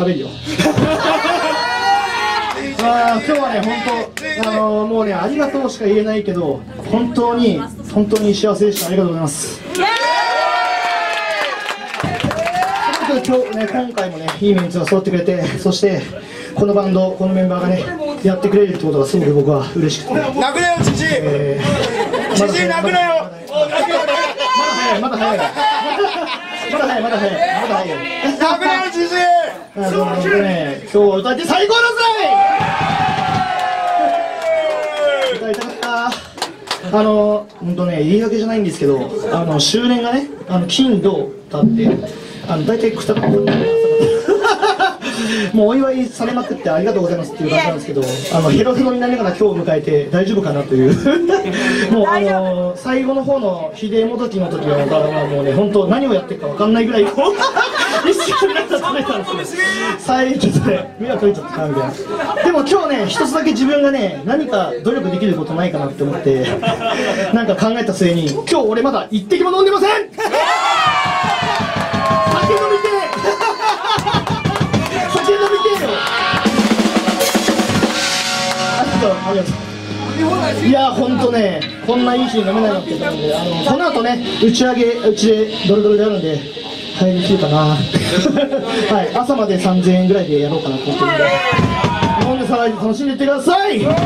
おじさんだから喋るよ。あー今日はね本当あのーもうねありがとうしか言えないけど本当に本当に幸せでした。ありがとうございます。今日ね今回もねいいメンツが揃ってくれてそしてこのバンドこのメンバーがねやってくれるってことがすごく僕は嬉しくて。泣くなよ父えーまだ父泣くなよ。まだ早い。まだ早い。まだ早い。まだ早い。まだ早いよ。泣くなよ父あの本当ね今日は歌って最高だぜ歌いたかったあの本当ね言い訳じゃないんですけどあの周年がねあの金土経ってあの大体くたばもうお祝いされまくってありがとうございますっていう感じなんですけどあのヘロヘロになりながら今日を迎えて大丈夫かなという。もうあの最後の方の秀もどきの時はもうね本当何をやってるか分かんないぐらい 一瞬なんか食べたんですけど最後ちょっとね迷惑かけちゃったみたいなでも今日ね一つだけ自分がね何か努力できることないかなって思ってなんか考えた末に今日俺まだ一滴も飲んでません。酒飲みてえ酒飲みてえよ。ありがとありがとう。いや本当ねこんないい日に飲めないなって思うんであのこの後ね打ち上げうちでドルドルであるんで入りきるかなはい朝まで3000円ぐらいでやろうかなと思ってるんで飲んで騒いで楽しんでいってくださいはい。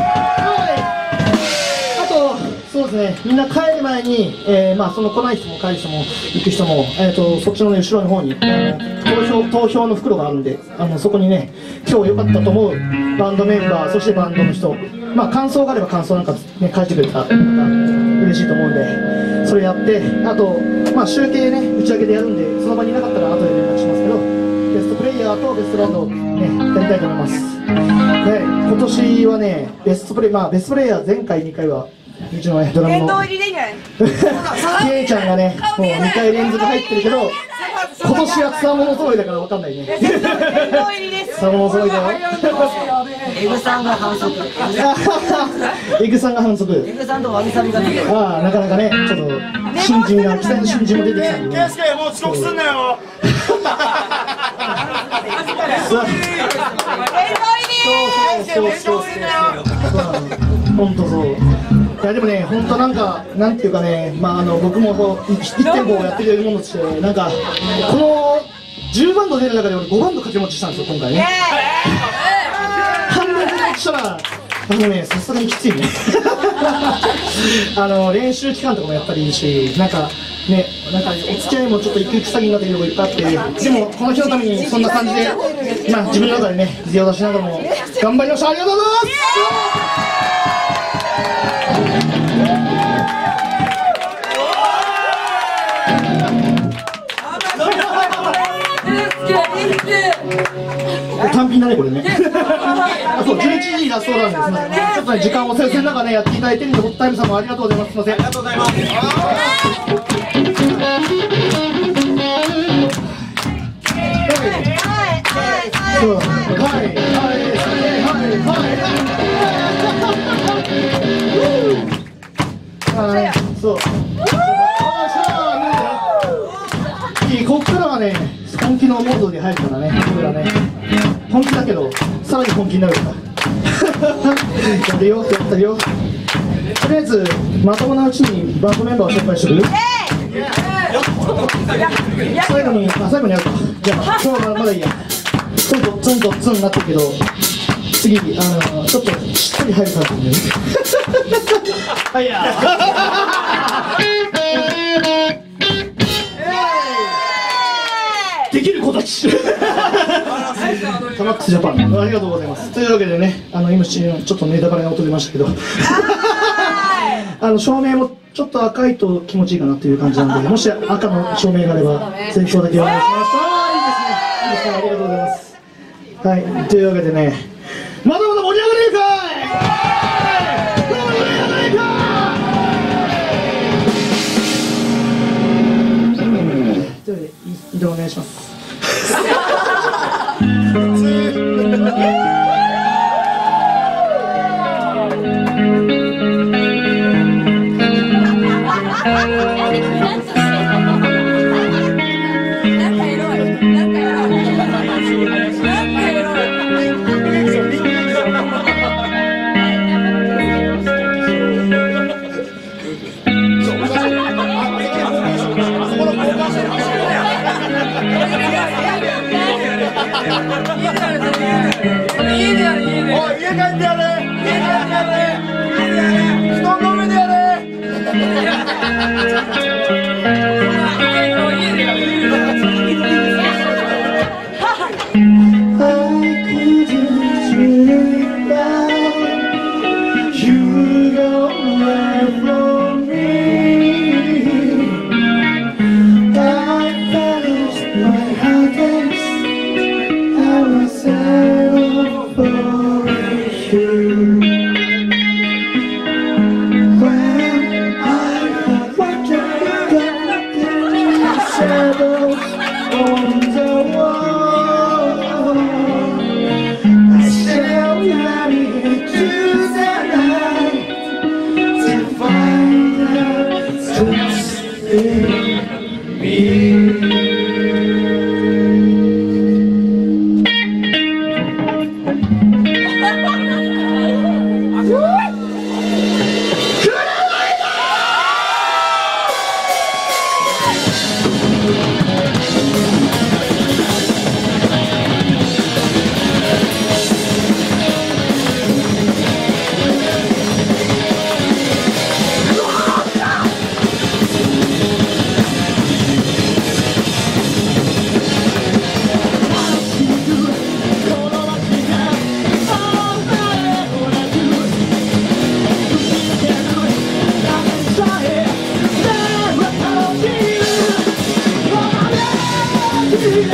あとそうですね。みんな帰る前に、えーまあ、その来ない人も帰る人も行く人も、えー、とそっちの、ね、後ろの方にあの投票投票の袋があるんであのそこにね今日良かったと思うバンドメンバーそしてバンドの人。まあ感想があれば感想なんか、ね、書いてくれたら嬉しいと思うんでそれやってあと、まあ、集計ね打ち上げでやるんでその場にいなかったら後で連絡しますけどベストプレイヤーとベストバンドをねやりたいと思います。で今年はねベストプレイまあベストプレイヤー前回2回はうちのねドラムのケ イちゃんがねもう2回連続入ってるけど今年はつわもの揃いだから分かんないね。殿堂入揃いだよエグさんが反則。エグさんが反則。エグさんとわびさびが出てる。ああなかなかねちょっと新人が期待の新人も出てきたんで。ケイスケもう遅刻すんなよ。さあ殿堂入りそうそうそうそう。本当そういやでもね本当なんかなんていうかねまああの僕もこう一一店舗をやってくれるものとしてなんかこの10バンド出る中で俺5バンド掛け持ちしたんですよ今回ね。半分掛け持ちしたらあのねさすがにきついね。あの練習期間とかもやっぱりいいしなんかねなんかお付き合いもちょっと行く先になってるとこいっぱいあってでもこの日のためにそんな感じでまあ自分の中でね自を出しながらも頑張りました。ありがとうございますだそうなんですね。ちょっとね時間を先生の中ねやっていただいてるんでホットタイムさんもありがとうございます。すいませんありがとうございますそう。はいはいはいはい。はいはいそうい。いこっからはね本気のモードで入るからね僕らね本気だけどさらに本気になるから やるよやったるよとりあえずまともなうちにバンドメンバーを紹介してくる？最後にあ最後にやるか。じゃあ今日はまだいいや。ツンとツンとツンになってるけど次あのちょっとしっかり入るからね。はい。やできる子たちタマックスジャパンありがとうございます。というわけでねあの今ちょっとネタバレが音出ましたけど。あの照明もちょっと赤いと気持ちいいかなっていう感じなんでもし赤の照明があればぜひ今日だけお願いします。あーいいですねいいですねありがとうございますはい!というわけでねまだまだ盛り上がれるかい!移動お願いします Yeah.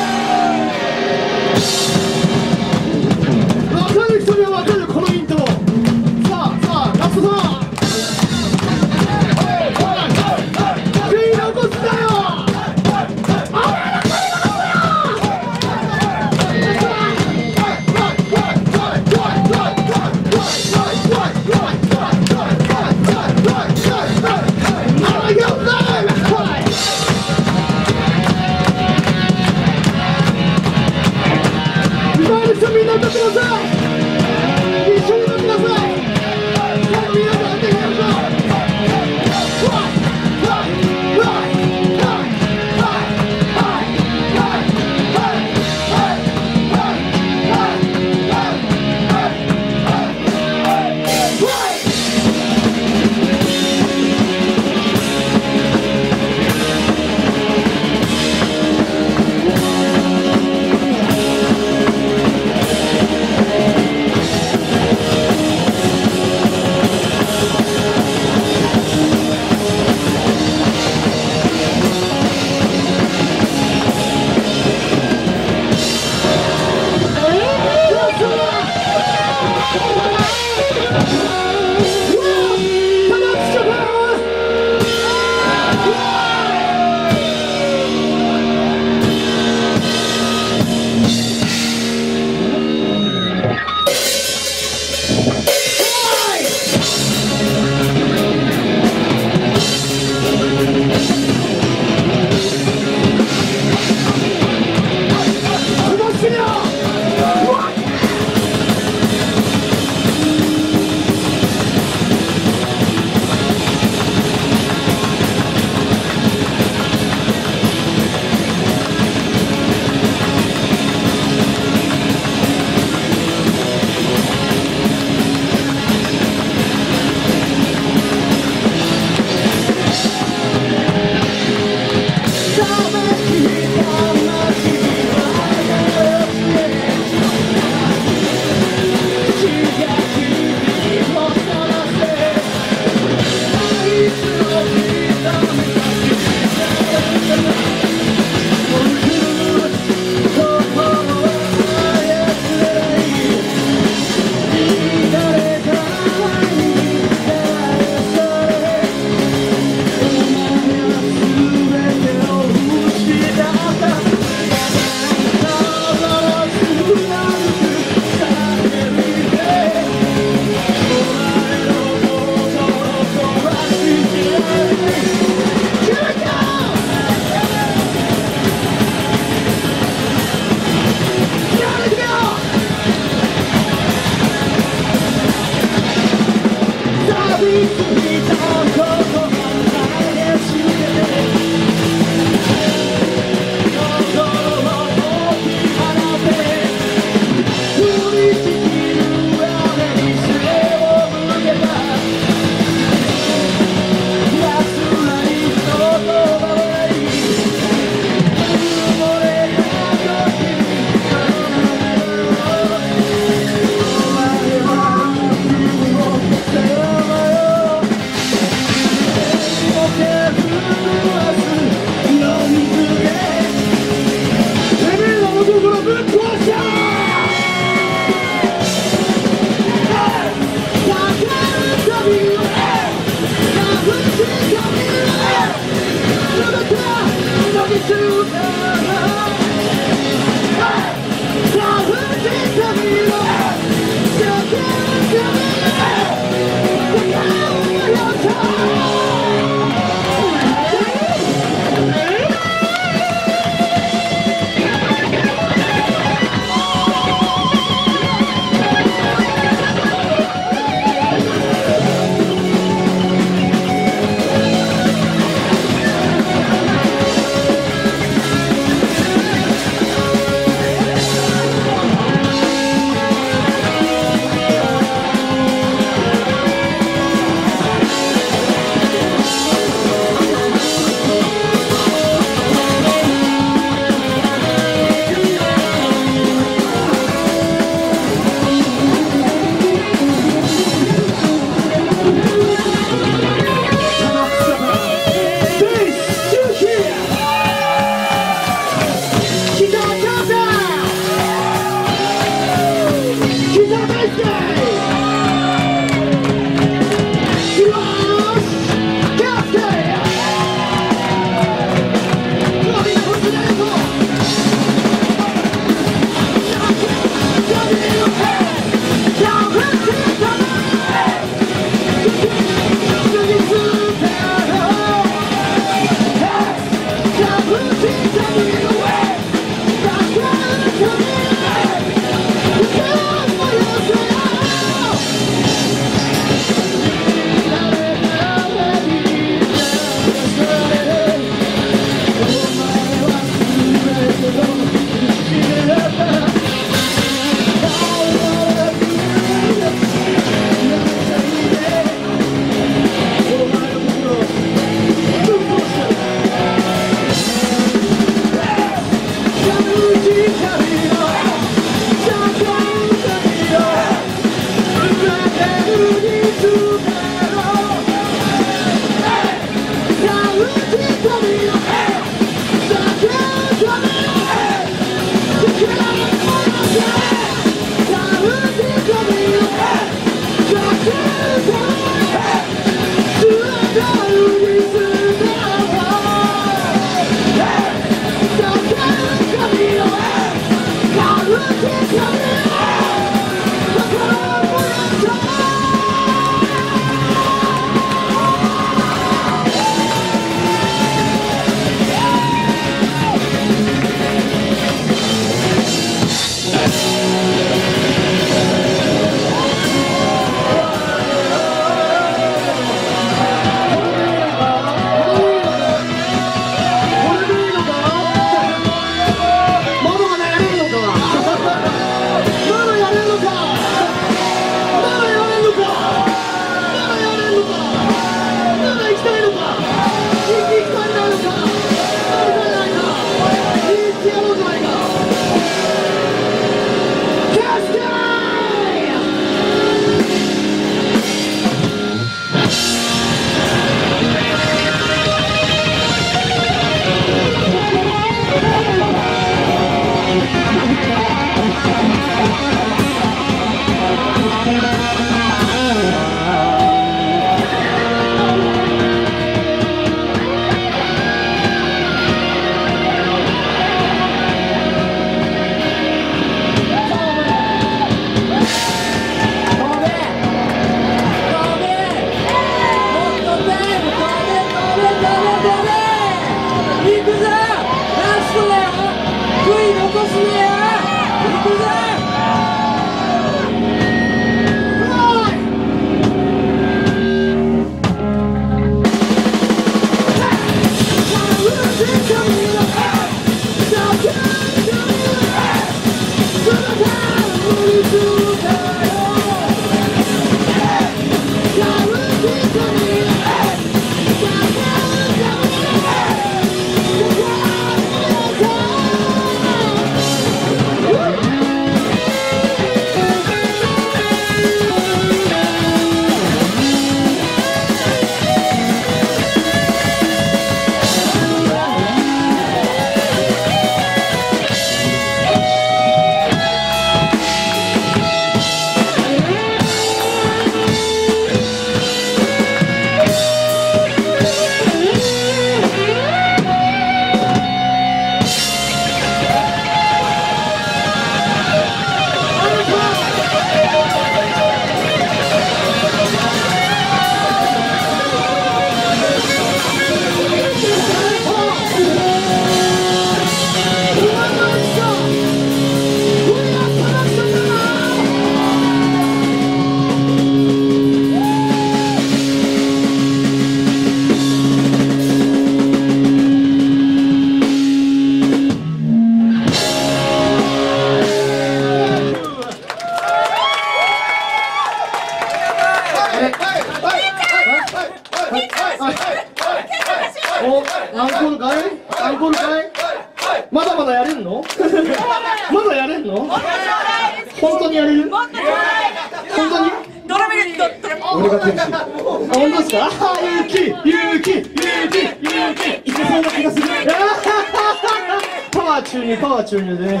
注入パワー注入でね。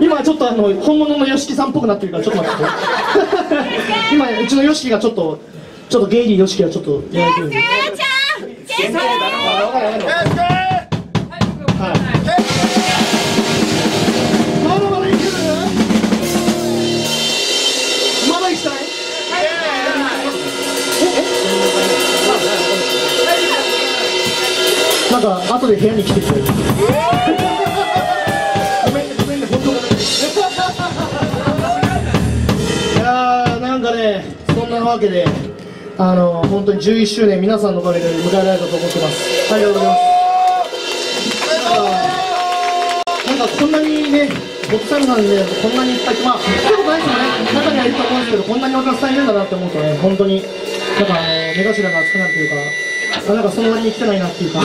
今ちょっとあの本物の YOSHIKI さんっぽくなってるからちょっと待って。今うちの YOSHIKI がちょっとちょっとゲイリー YOSHIKI がちょっとやられてるんでなんか後で部屋に来てくれる？なわけであの本当に11周年皆さんのおかげで迎えられたと思ってます。ありがとうございます。なんかこんなにねボックサルなんでこんなにいっぱいまあ来たことない人もね中にはいると思うんですけどこんなにお客さんいるんだなって思うとね本当になんか目頭が熱くなるというか。あなんかその割に来てないなっていうか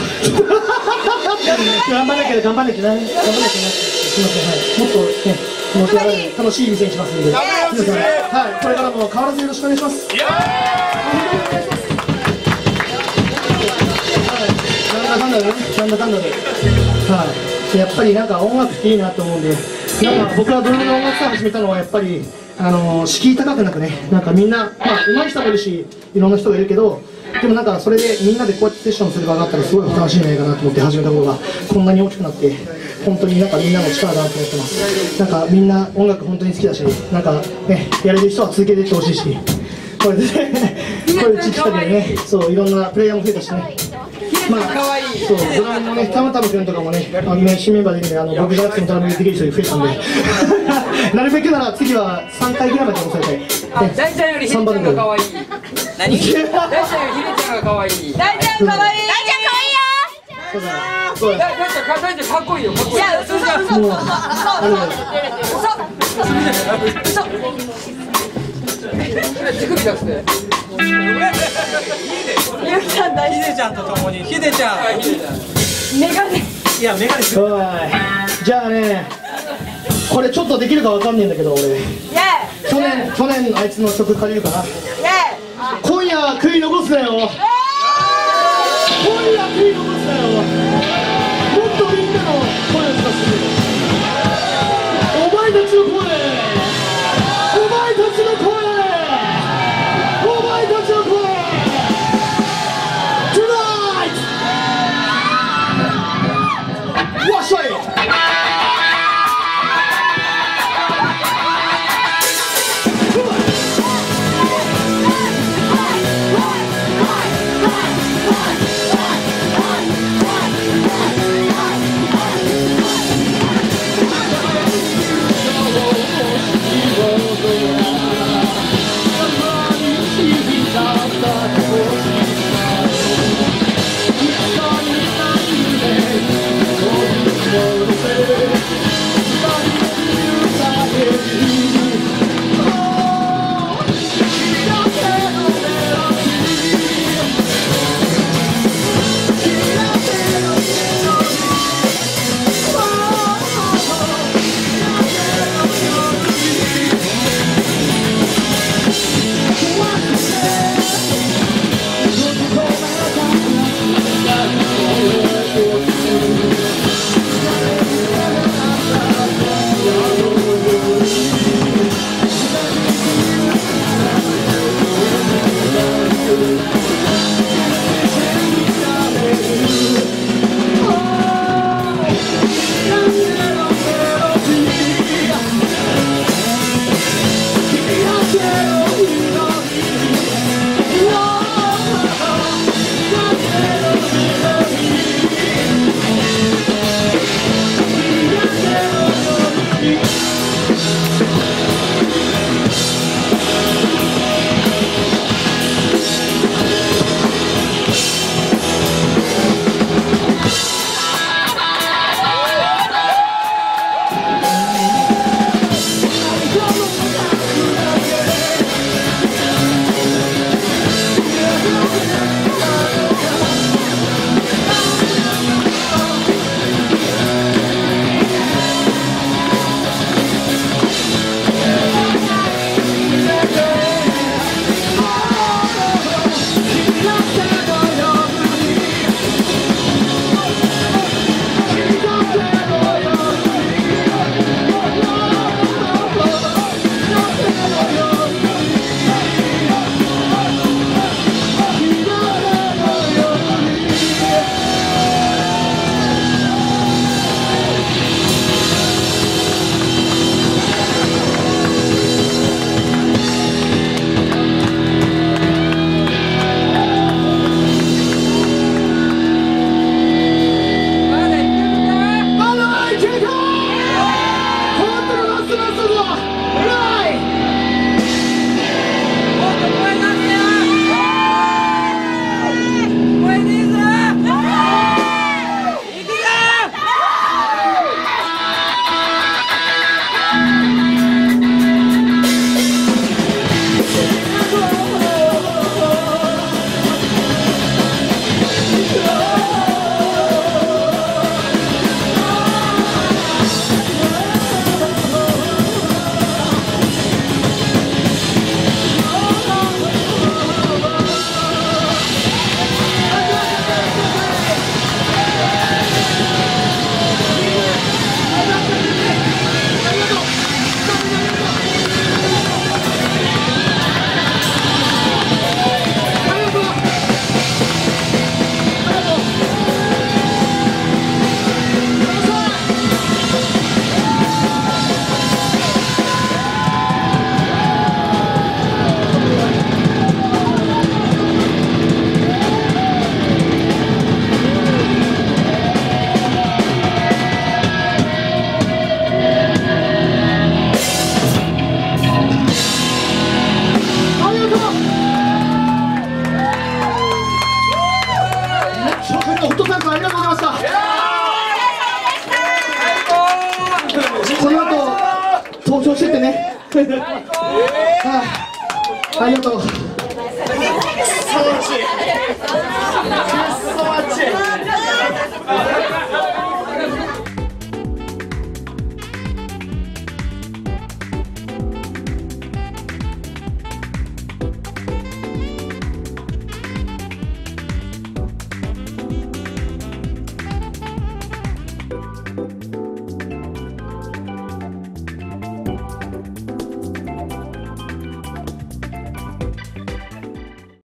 頑張らなきゃ頑張らなきゃな頑張らなきゃなってすみませんはいもっとねもっとやらない楽しい店にしますんで。皆さんはいこれからも変わらずよろしくお願いします。なんだかんだでねなんだかんだで。はい。やっぱりなんか音楽っていいなと思うんで。なんか僕はドラムの音楽さん始めたのはやっぱりあの敷居高くなくね。なんかみんなまあ上手い人もいるしいろんな人がいるけどでもなんかそれでみんなでこうやってセッションする場があったらすごい楽しいんじゃないかなと思って始めた方がこんなに大きくなって本当になんかみんなの力だなと思ってます。なんかみんな音楽本当に好きだしなんかねやれる人は続けていってほしいしこれでねこれで地域だけでねそういろんなプレイヤーも増えたしね。まあ、そう、ドラムもね、たまたまくんとかもね、あのね、新メンバーでいるんで、あの、僕じゃなくてもドラムできる人が増えたんで。なるべくなら、次は3回ぐらいまで抑えたい。ね。大ちゃんよりひでちゃんが可愛い。何大ちゃんよりひでちゃんが可愛い。大ちゃん可愛いそう。だそう。だ大ちゃんか大ちゃんかっこいいよかっこいいいや嘘嘘嘘もう、あれだよ。乳首出してゆきちゃん大ひでちゃんと共にひでちゃんメガネいやメガネおい、じゃあね、これちょっとできるかわかんねえんだけど、俺。イエ去年、去年あいつの曲借りるかな。ーイイ今夜は悔い残すなよ。今夜悔い残す Oh,